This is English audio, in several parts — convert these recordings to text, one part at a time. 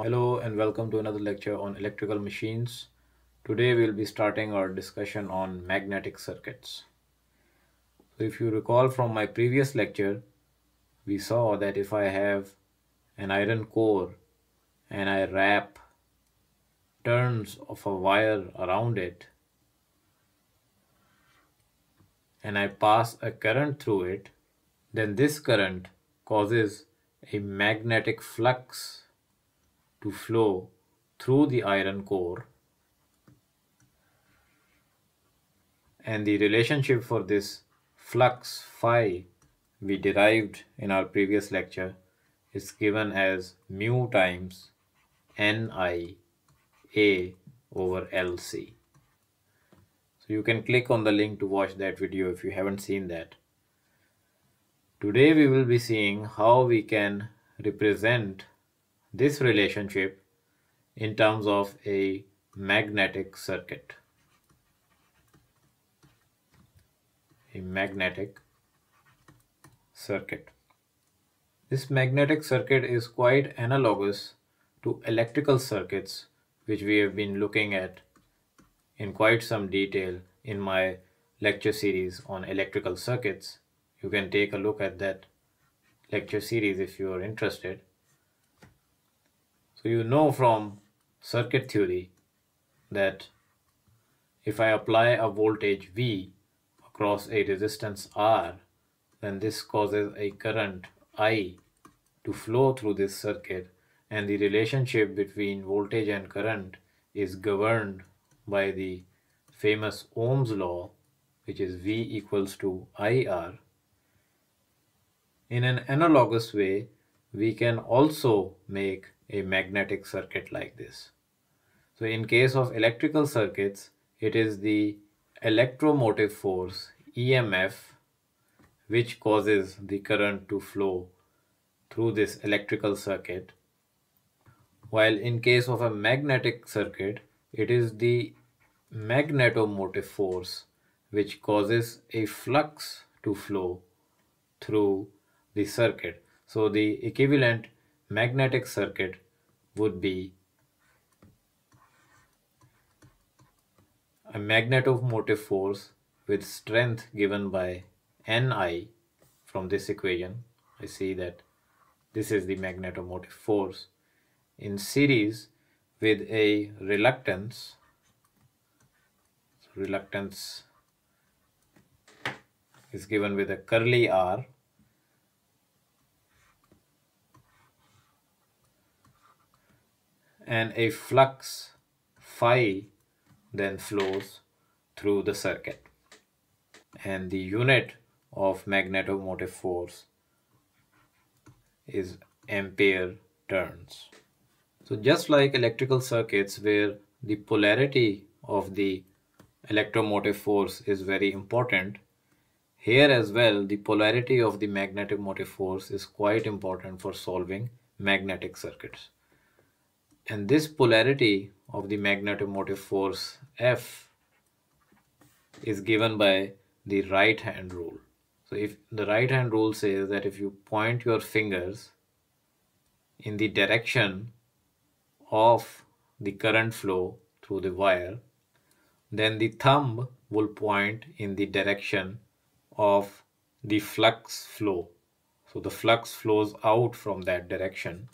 Hello and welcome to another lecture on electrical machines. Today we'll be starting our discussion on magnetic circuits. So if you recall from my previous lecture, we saw that if I have an iron core and I wrap turns of a wire around it and I pass a current through it, then this current causes a magnetic flux to flow through the iron core and the relationship for this flux phi we derived in our previous lecture is given as mu times Ni A over LC. So you can click on the link to watch that video if you haven't seen that. Today we will be seeing how we can represent this relationship in terms of a magnetic circuit. A magnetic circuit. This magnetic circuit is quite analogous to electrical circuits which we have been looking at in quite some detail in my lecture series on electrical circuits. You can take a look at that lecture series if you are interested. So you know from circuit theory that if I apply a voltage V across a resistance R, then this causes a current I to flow through this circuit and the relationship between voltage and current is governed by the famous Ohm's law which is V equals to IR. In an analogous way, we can also make a magnetic circuit like this. So in case of electrical circuits, it is the electromotive force EMF which causes the current to flow through this electrical circuit. While in case of a magnetic circuit, it is the magnetomotive force which causes a flux to flow through the circuit. So the equivalent magnetic circuit would be a magnetomotive force with strength given by Ni from this equation. I see that this is the magnetomotive force in series with a reluctance. Reluctance is given with a curly R and a flux phi then flows through the circuit and the unit of magnetomotive force is ampere turns. So just like electrical circuits where the polarity of the electromotive force is very important, here as well the polarity of the magnetomotive force is quite important for solving magnetic circuits. And this polarity of the magnetomotive force F is given by the right hand rule. So if the right hand rule says that if you point your fingers in the direction of the current flow through the wire, then the thumb will point in the direction of the flux flow. So the flux flows out from that direction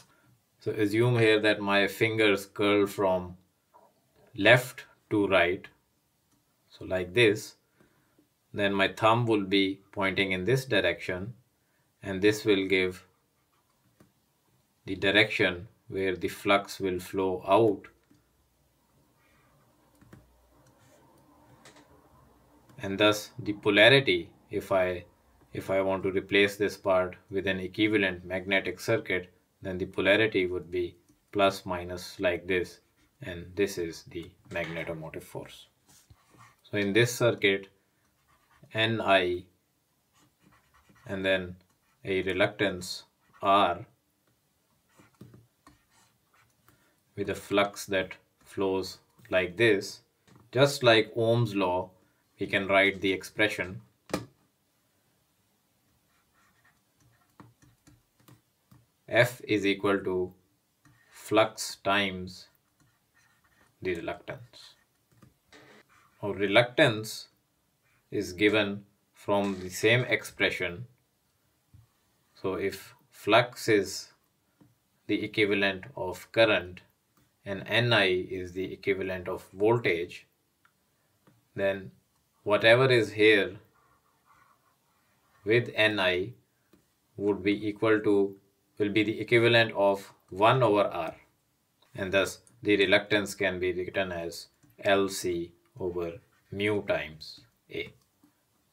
so assume here that my fingers curl from left to right. So like this, then my thumb will be pointing in this direction and this will give the direction where the flux will flow out and thus the polarity if I if I want to replace this part with an equivalent magnetic circuit then the polarity would be plus minus like this and this is the magnetomotive force. So in this circuit Ni and then a reluctance R with a flux that flows like this just like Ohm's law we can write the expression F is equal to flux times the reluctance. Now reluctance is given from the same expression. So if flux is the equivalent of current and Ni is the equivalent of voltage, then whatever is here with Ni would be equal to, will be the equivalent of 1 over R. And thus the reluctance can be written as Lc over mu times A.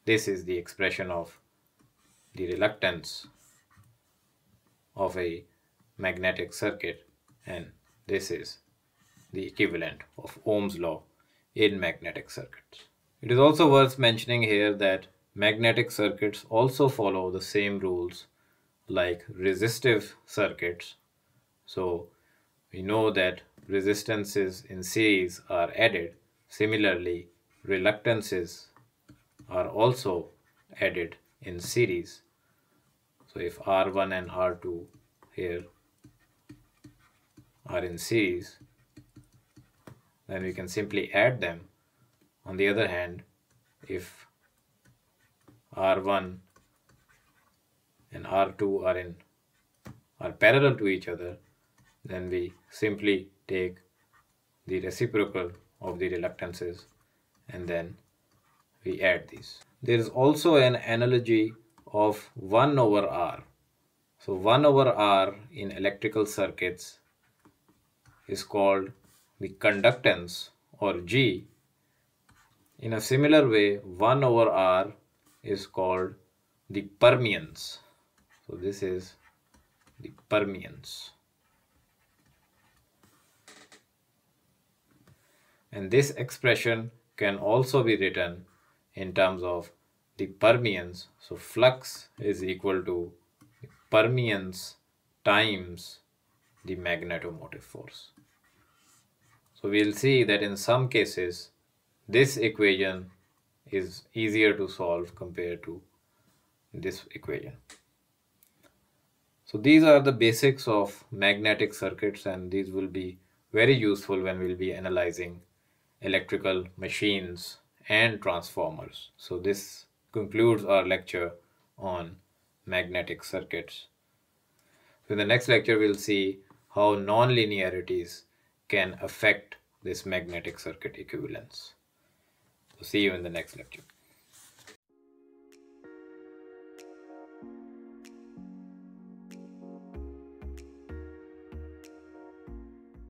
This is the expression of the reluctance of a magnetic circuit and this is the equivalent of Ohm's law in magnetic circuits. It is also worth mentioning here that magnetic circuits also follow the same rules like resistive circuits. So we know that resistances in series are added. Similarly, reluctances are also added in series. So if R1 and R2 here are in series, then we can simply add them. On the other hand, if R1 and R2 are in are parallel to each other, then we simply take the reciprocal of the reluctances and then we add these. There is also an analogy of 1 over R. So 1 over R in electrical circuits is called the conductance or G. In a similar way, 1 over R is called the permeance. So this is the permeance. And this expression can also be written in terms of the permeance. So flux is equal to permeance times the magnetomotive force. So we'll see that in some cases this equation is easier to solve compared to this equation. So these are the basics of magnetic circuits and these will be very useful when we'll be analyzing electrical machines and transformers. So this concludes our lecture on magnetic circuits. So in the next lecture, we'll see how nonlinearities can affect this magnetic circuit equivalence. So see you in the next lecture.